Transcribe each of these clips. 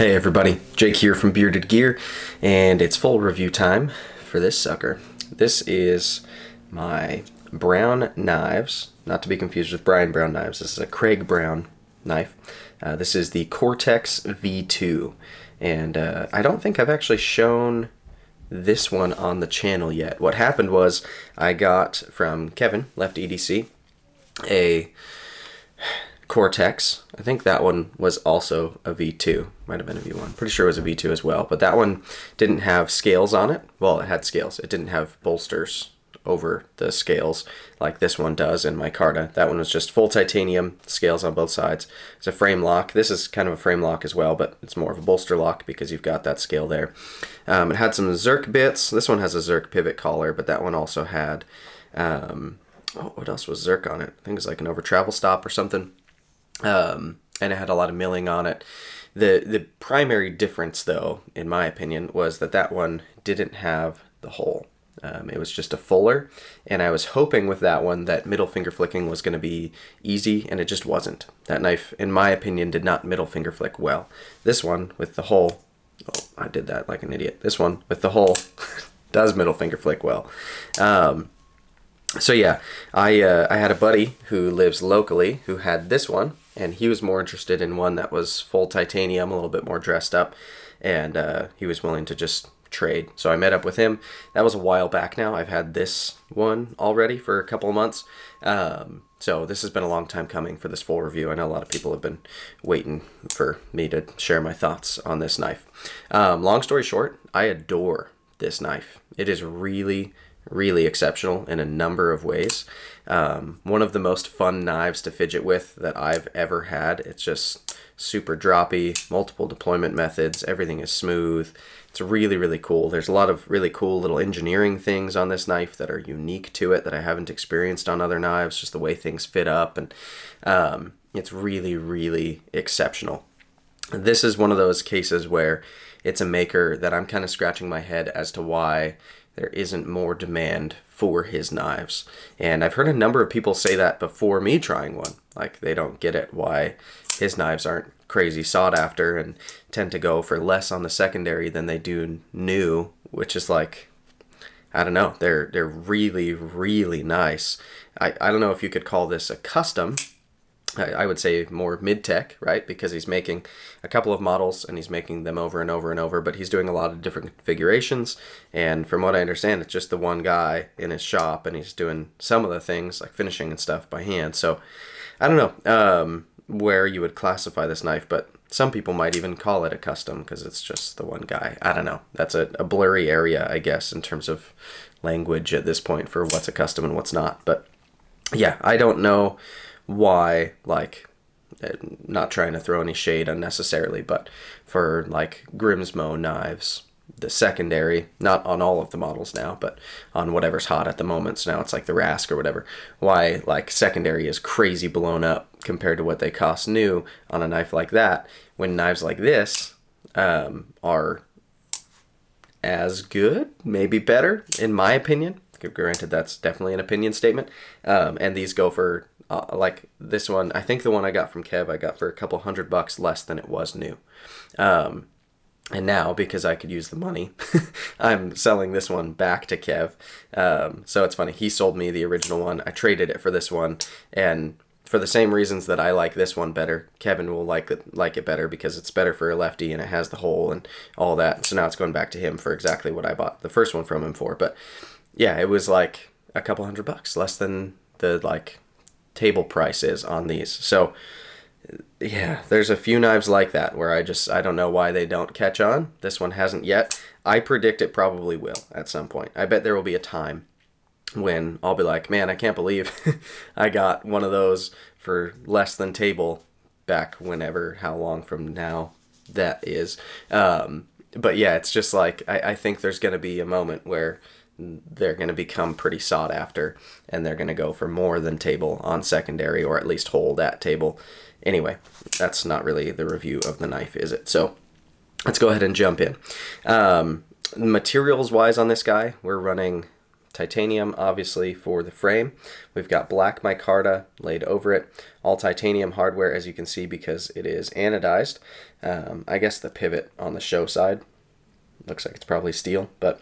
Hey everybody, Jake here from Bearded Gear, and it's full review time for this sucker. This is my Brown knives, not to be confused with Brian Brown knives. This is a Craig Brown knife. Uh, this is the Cortex V2, and uh, I don't think I've actually shown this one on the channel yet. What happened was I got from Kevin, Left EDC, a Cortex. I think that one was also a V2. Might have been a V1. Pretty sure it was a V2 as well. But that one didn't have scales on it. Well, it had scales. It didn't have bolsters over the scales like this one does in micarta. That one was just full titanium, scales on both sides. It's a frame lock. This is kind of a frame lock as well, but it's more of a bolster lock because you've got that scale there. Um, it had some zirc bits. This one has a zirc pivot collar, but that one also had, um, oh, what else was zirc on it? I think it was like an over travel stop or something um, and it had a lot of milling on it. The the primary difference, though, in my opinion, was that that one didn't have the hole. Um, it was just a fuller, and I was hoping with that one that middle finger flicking was going to be easy, and it just wasn't. That knife, in my opinion, did not middle finger flick well. This one with the hole, oh, I did that like an idiot. This one with the hole does middle finger flick well. Um, so yeah, I uh, I had a buddy who lives locally who had this one, and he was more interested in one that was full titanium, a little bit more dressed up, and uh, he was willing to just trade. So I met up with him. That was a while back now. I've had this one already for a couple of months. Um, so this has been a long time coming for this full review. I know a lot of people have been waiting for me to share my thoughts on this knife. Um, long story short, I adore this knife. It is really, really exceptional in a number of ways. Um, one of the most fun knives to fidget with that I've ever had. It's just super droppy, multiple deployment methods, everything is smooth. It's really, really cool. There's a lot of really cool little engineering things on this knife that are unique to it that I haven't experienced on other knives, just the way things fit up. And um, it's really, really exceptional. This is one of those cases where it's a maker that I'm kind of scratching my head as to why there isn't more demand for his knives. And I've heard a number of people say that before me trying one. Like they don't get it why his knives aren't crazy sought after and tend to go for less on the secondary than they do new, which is like I don't know. They're they're really really nice. I, I don't know if you could call this a custom I would say more mid-tech, right? Because he's making a couple of models and he's making them over and over and over, but he's doing a lot of different configurations. And from what I understand, it's just the one guy in his shop and he's doing some of the things like finishing and stuff by hand. So I don't know um, where you would classify this knife, but some people might even call it a custom because it's just the one guy. I don't know. That's a, a blurry area, I guess, in terms of language at this point for what's a custom and what's not. But yeah, I don't know why like eh, not trying to throw any shade unnecessarily, but for like Grimsmo knives, the secondary, not on all of the models now, but on whatever's hot at the moment. So now it's like the Rask or whatever. Why like secondary is crazy blown up compared to what they cost new on a knife like that, when knives like this um, are as good, maybe better, in my opinion. Granted, that's definitely an opinion statement. Um, and these go for uh, like this one, I think the one I got from Kev, I got for a couple hundred bucks less than it was new. Um, and now, because I could use the money, I'm selling this one back to Kev. Um, so it's funny. He sold me the original one. I traded it for this one. And for the same reasons that I like this one better, Kevin will like it, like it better because it's better for a lefty and it has the hole and all that. So now it's going back to him for exactly what I bought the first one from him for. But yeah, it was like a couple hundred bucks less than the like table price is on these. So yeah, there's a few knives like that where I just I don't know why they don't catch on. This one hasn't yet. I predict it probably will at some point. I bet there will be a time when I'll be like, "Man, I can't believe I got one of those for less than table back whenever how long from now that is." Um, but yeah, it's just like I, I think there's going to be a moment where they're going to become pretty sought after and they're going to go for more than table on secondary or at least hold at table. Anyway, that's not really the review of the knife, is it? So let's go ahead and jump in. Um, materials wise on this guy, we're running titanium, obviously, for the frame. We've got black micarta laid over it. All titanium hardware, as you can see, because it is anodized. Um, I guess the pivot on the show side looks like it's probably steel, but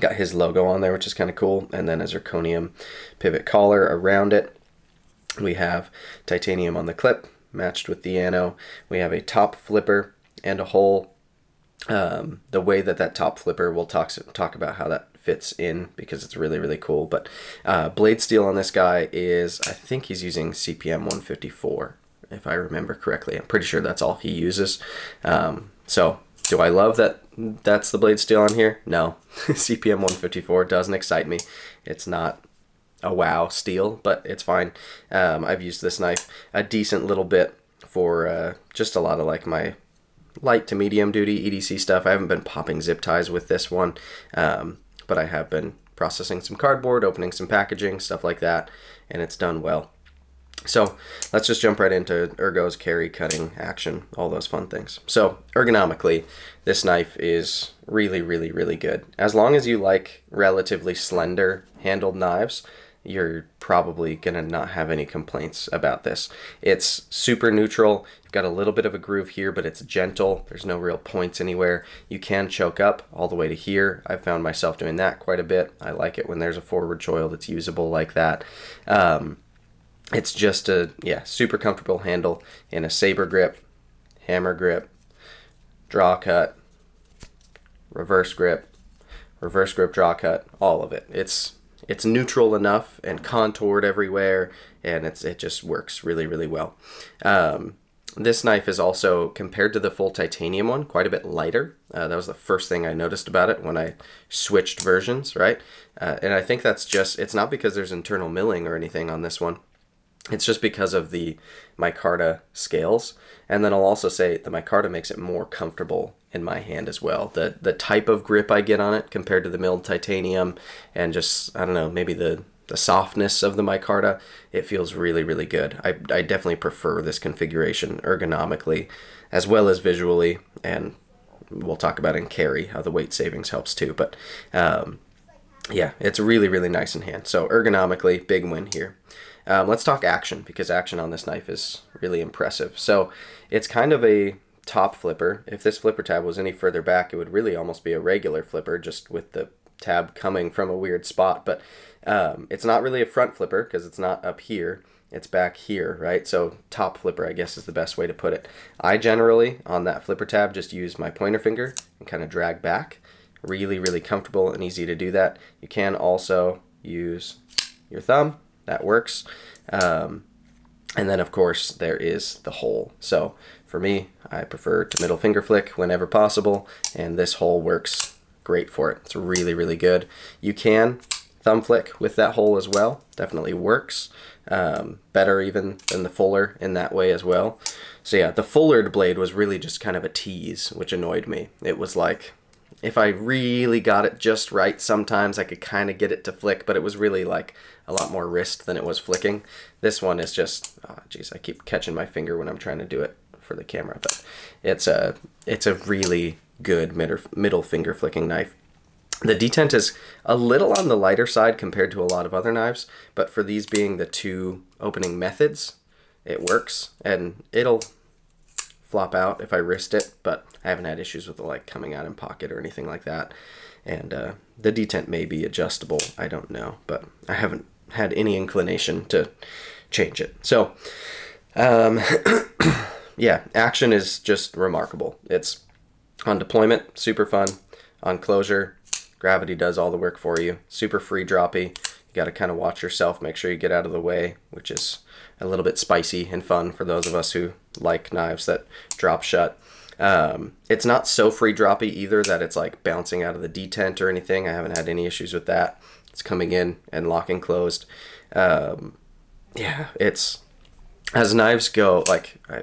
got his logo on there, which is kind of cool. And then a zirconium pivot collar around it. We have titanium on the clip, matched with the ano. We have a top flipper and a hole um, the way that that top flipper we'll talk talk about how that fits in because it's really really cool but uh, blade steel on this guy is I think he's using CPM 154 if I remember correctly I'm pretty sure that's all he uses um, so do I love that that's the blade steel on here no CPM 154 doesn't excite me it's not a wow steel but it's fine um, I've used this knife a decent little bit for uh, just a lot of like my light to medium duty EDC stuff. I haven't been popping zip ties with this one, um, but I have been processing some cardboard, opening some packaging, stuff like that, and it's done well. So let's just jump right into ergos, carry, cutting, action, all those fun things. So ergonomically, this knife is really, really, really good. As long as you like relatively slender handled knives, you're probably going to not have any complaints about this. It's super neutral. You've got a little bit of a groove here, but it's gentle. There's no real points anywhere. You can choke up all the way to here. I've found myself doing that quite a bit. I like it when there's a forward choil that's usable like that. Um, it's just a, yeah, super comfortable handle in a saber grip, hammer grip, draw cut, reverse grip, reverse grip draw cut, all of it. It's it's neutral enough and contoured everywhere, and it's it just works really really well. Um, this knife is also, compared to the full titanium one, quite a bit lighter. Uh, that was the first thing I noticed about it when I switched versions, right? Uh, and I think that's just, it's not because there's internal milling or anything on this one. It's just because of the micarta scales. And then I'll also say the micarta makes it more comfortable in my hand as well. The the type of grip I get on it compared to the milled titanium and just I don't know, maybe the the softness of the micarta, it feels really, really good. I, I definitely prefer this configuration ergonomically as well as visually, and we'll talk about in carry how the weight savings helps too. But um, yeah, it's really, really nice in hand. So ergonomically, big win here. Um, let's talk action because action on this knife is really impressive. So it's kind of a top flipper. If this flipper tab was any further back, it would really almost be a regular flipper, just with the tab coming from a weird spot. But um, it's not really a front flipper because it's not up here. It's back here, right? So top flipper, I guess, is the best way to put it. I generally, on that flipper tab, just use my pointer finger and kind of drag back. Really, really comfortable and easy to do that. You can also use your thumb. That works. Um, and then, of course, there is the hole. So for me, I prefer to middle finger flick whenever possible, and this hole works great for it. It's really, really good. You can thumb flick with that hole as well. Definitely works. Um, better even than the fuller in that way as well. So yeah, the fullered blade was really just kind of a tease, which annoyed me. It was like, if I really got it just right, sometimes I could kind of get it to flick, but it was really like a lot more wrist than it was flicking. This one is just, ah, oh geez, I keep catching my finger when I'm trying to do it for the camera, but it's a it's a really good middle finger flicking knife. The detent is a little on the lighter side compared to a lot of other knives, but for these being the two opening methods, it works and it'll flop out if I wrist it, but I haven't had issues with it like coming out in pocket or anything like that. And uh, the detent may be adjustable, I don't know, but I haven't had any inclination to change it. So, um, yeah, action is just remarkable. It's on deployment, super fun. On closure, gravity does all the work for you. Super free droppy. Got to kind of watch yourself, make sure you get out of the way, which is a little bit spicy and fun for those of us who like knives that drop shut. Um, it's not so free droppy either that it's like bouncing out of the detent or anything. I haven't had any issues with that. It's coming in and locking closed. Um, yeah, it's as knives go, like I,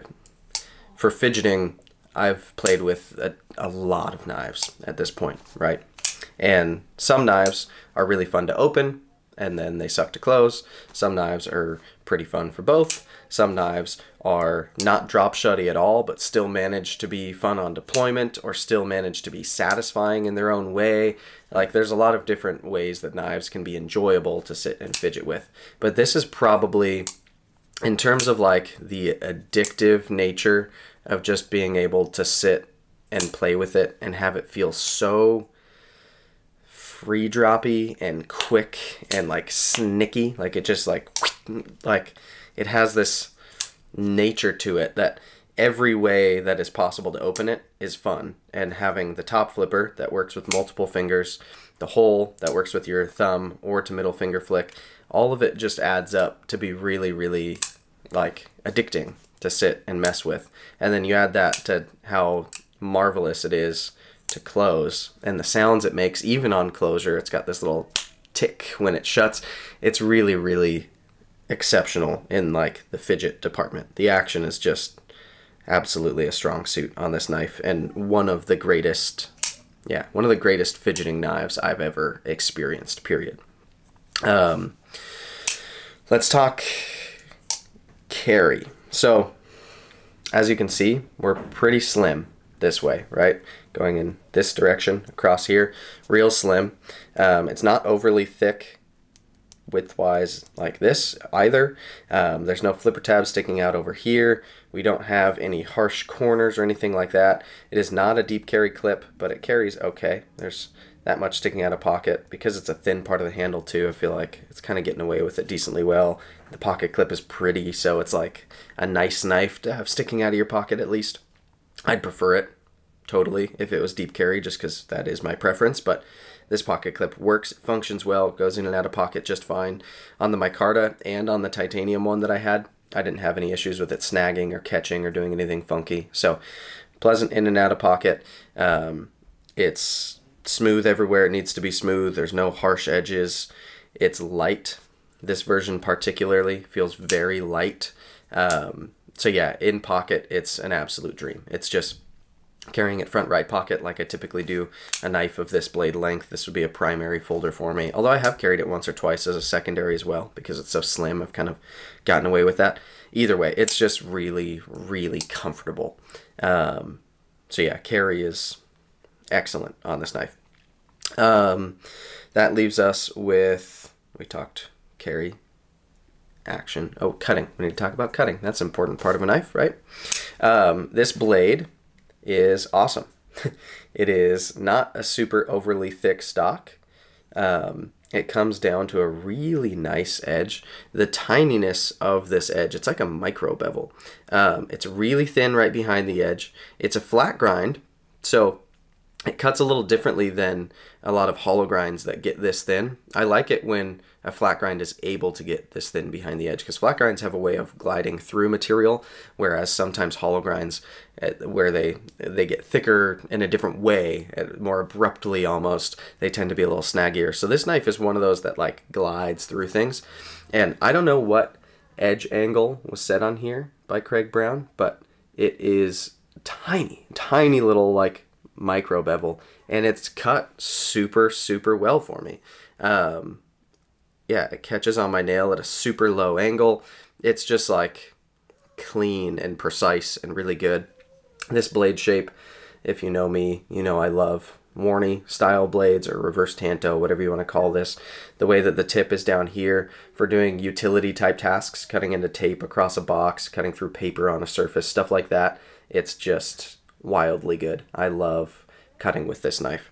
for fidgeting, I've played with a, a lot of knives at this point, right? And some knives are really fun to open and then they suck to close. Some knives are pretty fun for both. Some knives are not drop shutty at all, but still manage to be fun on deployment or still manage to be satisfying in their own way. Like there's a lot of different ways that knives can be enjoyable to sit and fidget with. But this is probably in terms of like the addictive nature of just being able to sit and play with it and have it feel so free droppy and quick and like snicky. Like it just like like it has this nature to it that every way that is possible to open it is fun. And having the top flipper that works with multiple fingers the hole that works with your thumb or to middle finger flick all of it just adds up to be really really like addicting to sit and mess with. And then you add that to how marvelous it is to close. And the sounds it makes even on closure it's got this little tick when it shuts. It's really really exceptional in like the fidget department. The action is just absolutely a strong suit on this knife and one of the greatest yeah one of the greatest fidgeting knives i've ever experienced period. Um, let's talk carry. So as you can see we're pretty slim this way, right? Going in this direction across here, real slim. Um, it's not overly thick widthwise like this either. Um, there's no flipper tab sticking out over here. We don't have any harsh corners or anything like that. It is not a deep carry clip, but it carries okay. There's that much sticking out of pocket. Because it's a thin part of the handle too, I feel like it's kind of getting away with it decently well. The pocket clip is pretty, so it's like a nice knife to have sticking out of your pocket at least. I'd prefer it totally if it was deep carry, just because that is my preference. But this pocket clip works, functions well, goes in and out of pocket just fine. On the micarta and on the titanium one that I had, I didn't have any issues with it snagging or catching or doing anything funky. So pleasant in and out of pocket. Um, it's smooth everywhere it needs to be smooth. There's no harsh edges. It's light. This version particularly feels very light. Um, so yeah, in pocket, it's an absolute dream. It's just carrying it front right pocket like I typically do a knife of this blade length. This would be a primary folder for me, although I have carried it once or twice as a secondary as well because it's so slim. I've kind of gotten away with that. Either way, it's just really, really comfortable. Um, so yeah, carry is excellent on this knife. Um, that leaves us with, we talked carry, action. Oh, cutting. We need to talk about cutting. That's an important part of a knife, right? Um, this blade is awesome. it is not a super overly thick stock. Um, it comes down to a really nice edge. The tininess of this edge, it's like a micro bevel. Um, it's really thin right behind the edge. It's a flat grind, so it cuts a little differently than a lot of hollow grinds that get this thin. I like it when a flat grind is able to get this thin behind the edge because flat grinds have a way of gliding through material, whereas sometimes hollow grinds, eh, where they they get thicker in a different way, eh, more abruptly almost, they tend to be a little snaggier. So this knife is one of those that like glides through things, and I don't know what edge angle was set on here by Craig Brown, but it is tiny, tiny little like micro bevel, and it's cut super super well for me. Um, yeah, it catches on my nail at a super low angle. It's just like clean and precise and really good. This blade shape, if you know me, you know I love Warney style blades or reverse tanto, whatever you want to call this. The way that the tip is down here for doing utility type tasks, cutting into tape across a box, cutting through paper on a surface, stuff like that. It's just wildly good. I love cutting with this knife.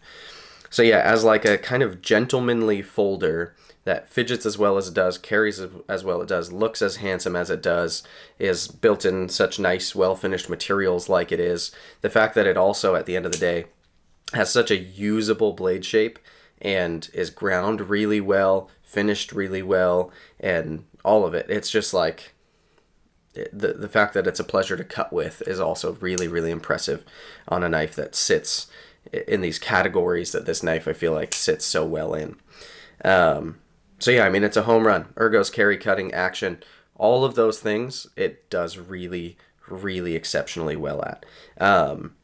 So yeah, as like a kind of gentlemanly folder that fidgets as well as it does, carries as well as it does, looks as handsome as it does, is built in such nice, well-finished materials like it is. The fact that it also, at the end of the day, has such a usable blade shape and is ground really well, finished really well, and all of it. It's just like the the fact that it's a pleasure to cut with is also really really impressive on a knife that sits in these categories that this knife I feel like sits so well in. Um, so yeah, I mean it's a home run. Ergos carry cutting action, all of those things it does really really exceptionally well at. Um,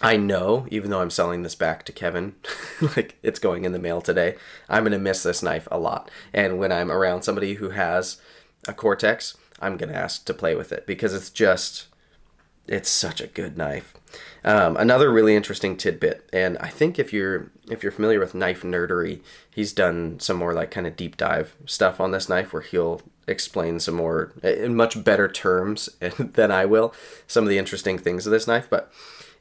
I know, even though I'm selling this back to Kevin, like it's going in the mail today, I'm gonna miss this knife a lot. And when I'm around somebody who has a Cortex, I'm gonna ask to play with it because it's just it's such a good knife. Um, another really interesting tidbit, and I think if you're if you're familiar with knife nerdery, he's done some more like kind of deep dive stuff on this knife where he'll explain some more in much better terms than I will some of the interesting things of this knife. But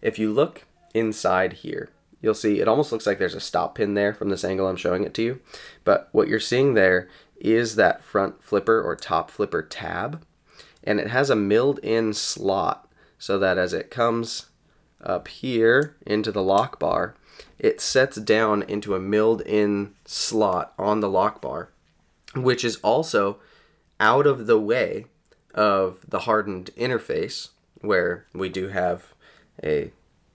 if you look inside here, you'll see it almost looks like there's a stop pin there from this angle I'm showing it to you. But what you're seeing there is that front flipper or top flipper tab, and it has a milled in slot so that as it comes up here into the lock bar, it sets down into a milled in slot on the lock bar, which is also out of the way of the hardened interface where we do have a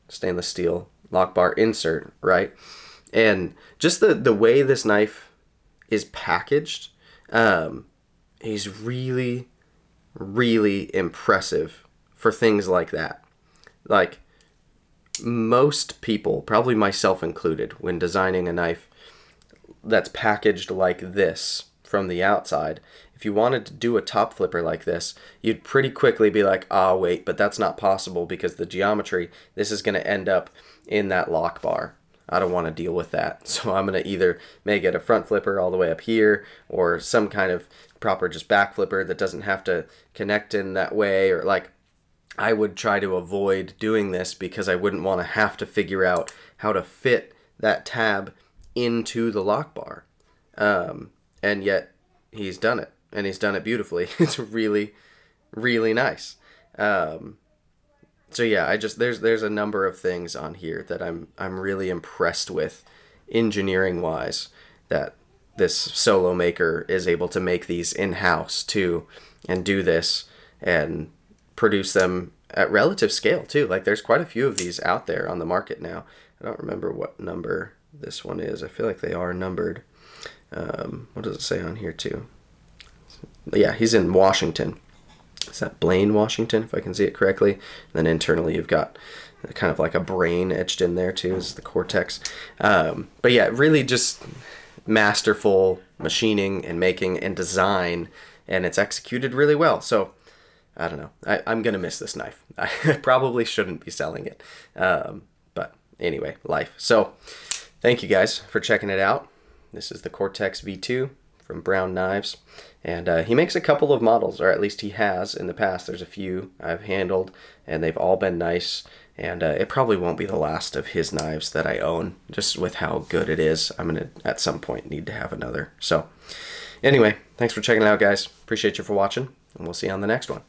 stainless steel lock bar insert, right? And just the, the way this knife is packaged um, he's really, really impressive for things like that. Like, most people, probably myself included, when designing a knife that's packaged like this from the outside, if you wanted to do a top flipper like this, you'd pretty quickly be like, ah, oh, wait, but that's not possible because the geometry, this is going to end up in that lock bar. I don't want to deal with that. So I'm going to either make it a front flipper all the way up here or some kind of proper just back flipper that doesn't have to connect in that way or like I would try to avoid doing this because I wouldn't want to have to figure out how to fit that tab into the lock bar. Um, and yet he's done it and he's done it beautifully. it's really, really nice. Um, so yeah, I just there's there's a number of things on here that I'm I'm really impressed with, engineering wise, that this solo maker is able to make these in house too, and do this and produce them at relative scale too. Like there's quite a few of these out there on the market now. I don't remember what number this one is. I feel like they are numbered. Um, what does it say on here too? Yeah, he's in Washington is that Blaine, Washington, if I can see it correctly. And then internally, you've got kind of like a brain etched in there too, is the cortex. Um, but yeah, really just masterful machining and making and design, and it's executed really well. So I don't know. I, am gonna miss this knife. I probably shouldn't be selling it, um, but anyway, life. So thank you guys for checking it out. This is the Cortex V2 from Brown Knives. And uh, he makes a couple of models, or at least he has in the past. There's a few I've handled, and they've all been nice. And uh, it probably won't be the last of his knives that I own, just with how good it is. I'm going to, at some point, need to have another. So, anyway, thanks for checking it out, guys. Appreciate you for watching, and we'll see you on the next one.